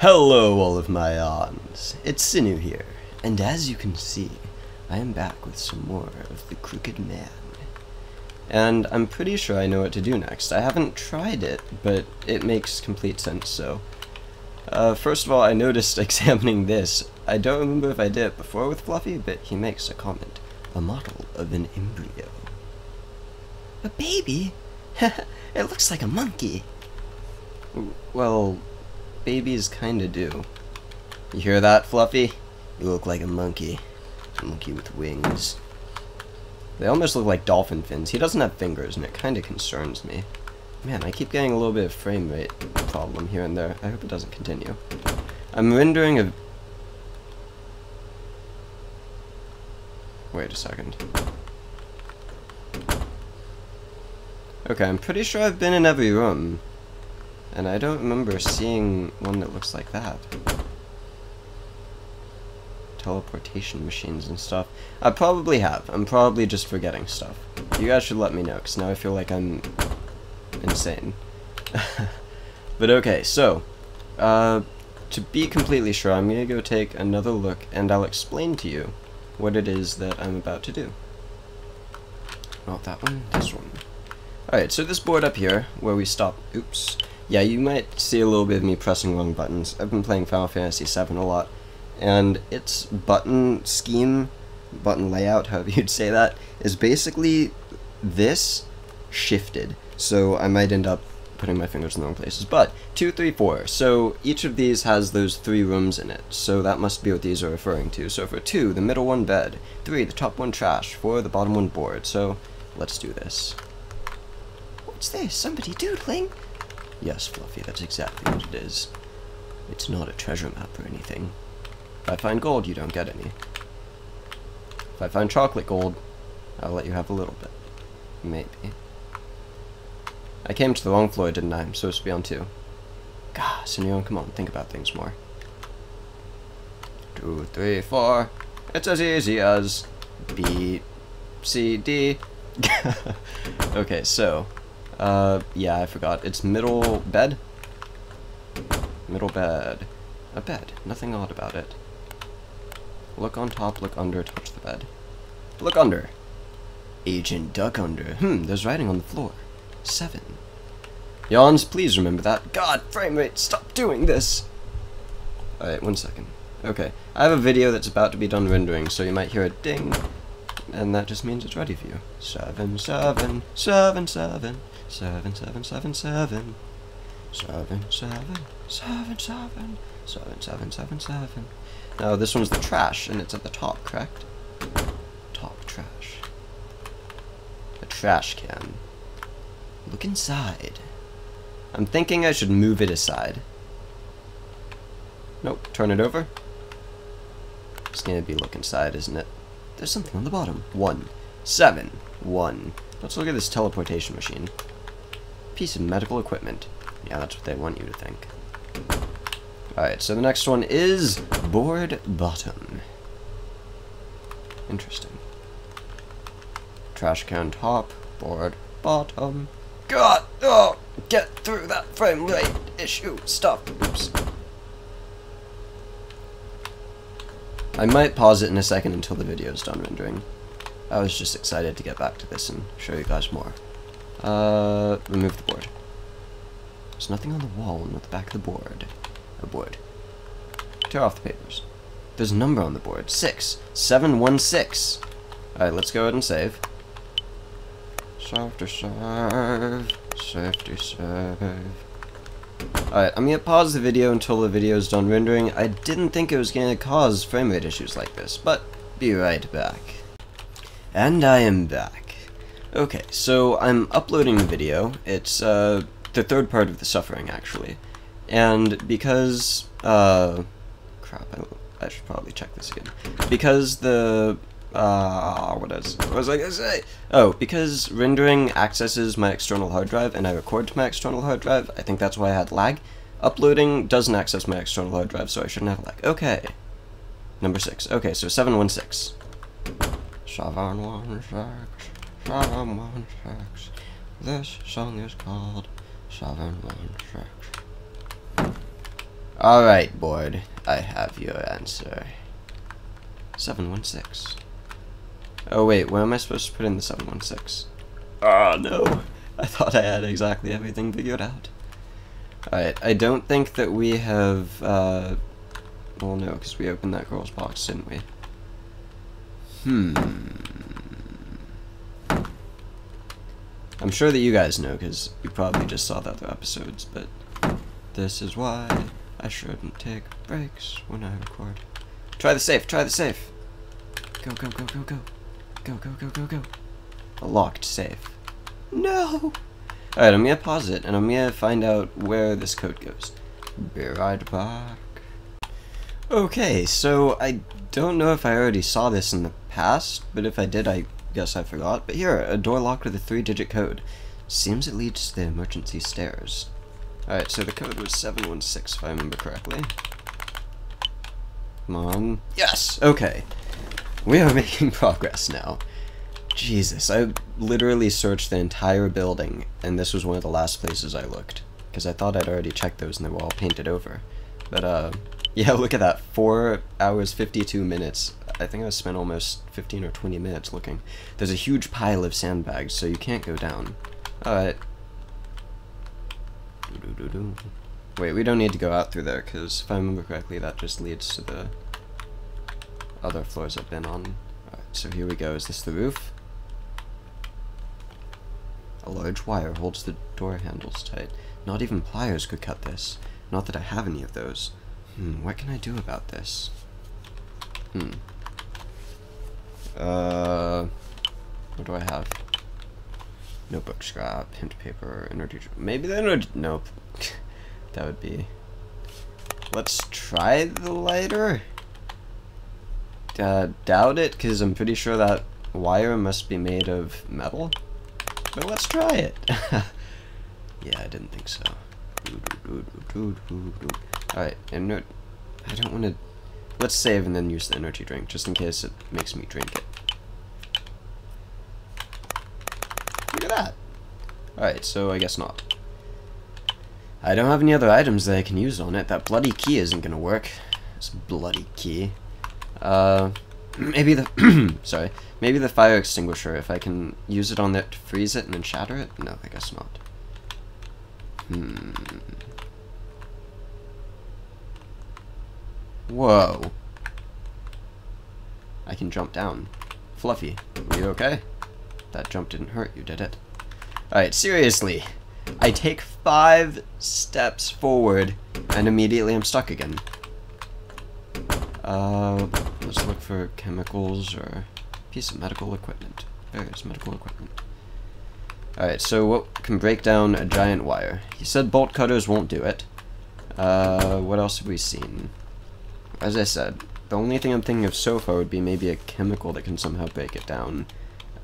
Hello, all of my Yans. It's Sinu here, and as you can see, I am back with some more of the Crooked Man. And I'm pretty sure I know what to do next. I haven't tried it, but it makes complete sense, so... Uh, first of all, I noticed examining this. I don't remember if I did it before with Fluffy, but he makes a comment. A model of an embryo. A baby? it looks like a monkey. Well, babies kinda do. You hear that, Fluffy? You look like a monkey. A monkey with wings. They almost look like dolphin fins. He doesn't have fingers, and it kinda concerns me. Man, I keep getting a little bit of frame rate problem here and there. I hope it doesn't continue. I'm rendering a... Wait a second. Okay, I'm pretty sure I've been in every room. And I don't remember seeing one that looks like that. Teleportation machines and stuff. I probably have. I'm probably just forgetting stuff. You guys should let me know, because now I feel like I'm insane. but okay, so, uh, to be completely sure, I'm going to go take another look, and I'll explain to you what it is that I'm about to do. Not that one, this one. Alright, so this board up here, where we stop, oops, yeah, you might see a little bit of me pressing wrong buttons. I've been playing Final Fantasy VII a lot, and its button scheme, button layout, however you'd say that, is basically this shifted. So I might end up putting my fingers in the wrong places. But, two, three, four. So each of these has those three rooms in it. So that must be what these are referring to. So for 2, the middle one bed. 3, the top one trash. 4, the bottom one board. So, let's do this. What's this? Somebody doodling? Yes, Fluffy, that's exactly what it is. It's not a treasure map or anything. If I find gold, you don't get any. If I find chocolate gold, I'll let you have a little bit. Maybe. I came to the wrong floor, didn't I? I'm supposed to be on two. God, Sinu, come on, think about things more. Two, three, four. It's as easy as B, C, D. okay, so uh, yeah, I forgot. It's middle bed? Middle bed. A bed. Nothing odd about it. Look on top, look under, touch the bed. Look under. Agent Duck under. Hmm, there's writing on the floor. Seven. Yans, please remember that. God, frame rate, stop doing this! Alright, one second. Okay, I have a video that's about to be done rendering, so you might hear a ding, and that just means it's ready for you. Seven, seven, seven, seven. Seven, seven, seven, seven. Seven, seven, seven, seven. Seven, seven, seven, seven. Now this one's the trash, and it's at the top, correct? Top trash. A trash can. Look inside. I'm thinking I should move it aside. Nope, turn it over. It's gonna be look inside, isn't it? There's something on the bottom. One. Seven. One. Let's look at this teleportation machine piece of medical equipment. Yeah, that's what they want you to think. Alright, so the next one is board bottom. Interesting. Trash can top, board bottom. God! Oh! Get through that frame rate issue Stop. Oops. I might pause it in a second until the video is done rendering. I was just excited to get back to this and show you guys more. Uh, remove the board. There's nothing on the wall and at the back of the board. A board. Tear off the papers. There's a number on the board. Six. Seven one six. Alright, let's go ahead and save. Save to save. Save to save. Alright, I'm gonna pause the video until the video is done rendering. I didn't think it was gonna cause frame rate issues like this, but be right back. And I am back. Okay, so I'm uploading the video. It's uh, the third part of the suffering, actually. And because, uh, crap, I, I should probably check this again. Because the, uh, what, is, what was I gonna say? Oh, because rendering accesses my external hard drive and I record to my external hard drive, I think that's why I had lag. Uploading doesn't access my external hard drive, so I shouldn't have lag. Okay. Number six. Okay, so 716. 716 seven one six. This song is called seven one six. Alright, board. I have your answer. 716. Oh wait, where am I supposed to put in the 716? Oh no! I thought I had exactly everything figured out. Alright, I don't think that we have, uh... Well, no, because we opened that girl's box, didn't we? Hmm... I'm sure that you guys know, because you probably just saw the other episodes, but... This is why I shouldn't take breaks when I record. Try the safe, try the safe! Go, go, go, go, go. Go, go, go, go, go. A locked safe. No! Alright, I'm gonna pause it, and I'm gonna find out where this code goes. Be right back. Okay, so I don't know if I already saw this in the past, but if I did, I guess I forgot. But here, a door locked with a three-digit code. Seems it leads to the emergency stairs. Alright, so the code was 716, if I remember correctly. Come on. Yes! Okay. We are making progress now. Jesus, I literally searched the entire building, and this was one of the last places I looked. Because I thought I'd already checked those and they were all painted over. But, uh, yeah, look at that. 4 hours, 52 minutes. I think I spent almost 15 or 20 minutes looking. There's a huge pile of sandbags, so you can't go down. Alright. Wait, we don't need to go out through there, because if I remember correctly, that just leads to the other floors I've been on. So here we go. Is this the roof? A large wire holds the door handles tight. Not even pliers could cut this. Not that I have any of those. Hmm, what can I do about this? Hmm. Uh, what do I have? Notebook scrap, hint paper, energy. Maybe the energy. Nope. that would be. Let's try the lighter. Uh, doubt it, because I'm pretty sure that wire must be made of metal. But let's try it. yeah, I didn't think so. Alright, and I don't want to... Let's save and then use the energy drink, just in case it makes me drink it. Look at that! Alright, so I guess not. I don't have any other items that I can use on it. That bloody key isn't gonna work. This bloody key. Uh, maybe the... sorry. Maybe the fire extinguisher, if I can use it on it to freeze it and then shatter it? No, I guess not. Hmm. Whoa. I can jump down. Fluffy, are you okay? That jump didn't hurt you, did it? Alright, seriously. I take five steps forward, and immediately I'm stuck again. Uh, let's look for chemicals or piece of medical equipment. There's medical equipment. Alright, so what can break down a giant wire? He said bolt cutters won't do it. Uh, what else have we seen? As I said, the only thing I'm thinking of so far would be maybe a chemical that can somehow break it down.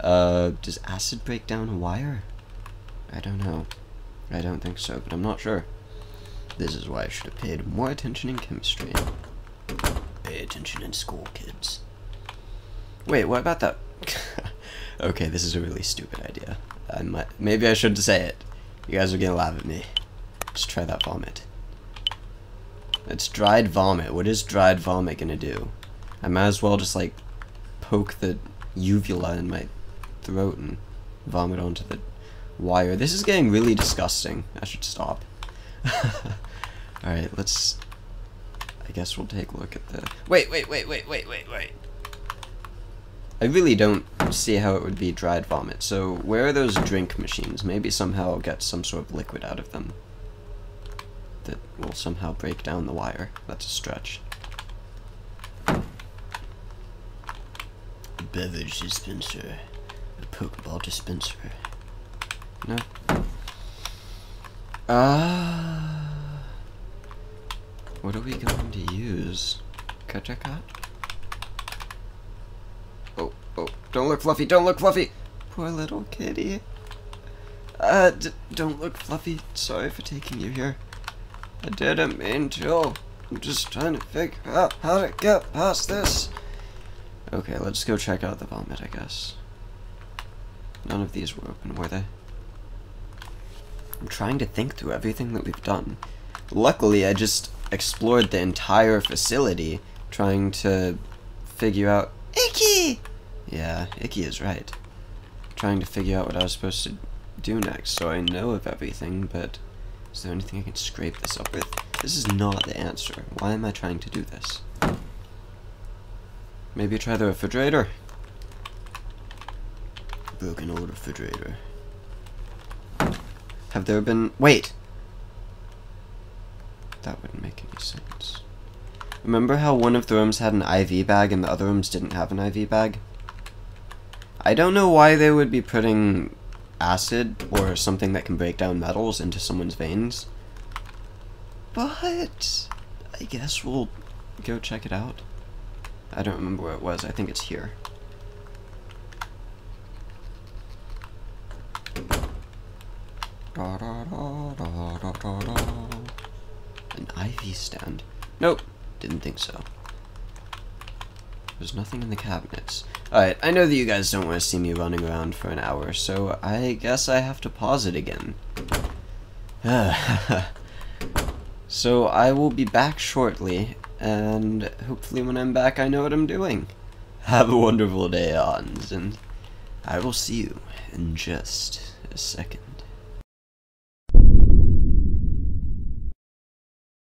Uh, does acid break down a wire? I don't know. I don't think so, but I'm not sure. This is why I should have paid more attention in chemistry. Pay attention in school, kids. Wait, what about that? okay, this is a really stupid idea. I might, maybe I shouldn't say it. You guys are gonna laugh at me. Just try that vomit. It's dried vomit. What is dried vomit gonna do? I might as well just like poke the uvula in my throat and vomit onto the wire. This is getting really disgusting. I should stop. Alright, let's... I guess we'll take a look at the... Wait, wait, wait, wait, wait, wait, wait. I really don't see how it would be dried vomit. So where are those drink machines? Maybe somehow I'll get some sort of liquid out of them that will somehow break down the wire. That's a stretch. Beverage dispenser. A Pokeball dispenser. No. Ah. Uh, what are we going to use? Check? Oh, oh, don't look fluffy, don't look fluffy! Poor little kitty. Uh, don't look fluffy. Sorry for taking you here. I didn't mean to. I'm just trying to figure out how to get past this. Okay, let's go check out the vomit, I guess. None of these were open, were they? I'm trying to think through everything that we've done. Luckily, I just explored the entire facility trying to figure out Icky! Yeah, Icky is right. Trying to figure out what I was supposed to do next, so I know of everything, but is there anything I can scrape this up with? This is not the answer. Why am I trying to do this? Maybe try the refrigerator? Broken old refrigerator. Have there been... Wait! That wouldn't make any sense. Remember how one of the rooms had an IV bag and the other rooms didn't have an IV bag? I don't know why they would be putting acid or something that can break down metals into someone's veins. But I guess we'll go check it out. I don't remember where it was. I think it's here. An IV stand. Nope. Didn't think so. There's nothing in the cabinets. Alright, I know that you guys don't want to see me running around for an hour, so I guess I have to pause it again. so I will be back shortly, and hopefully when I'm back I know what I'm doing. Have a wonderful day, Yans, and I will see you in just a second.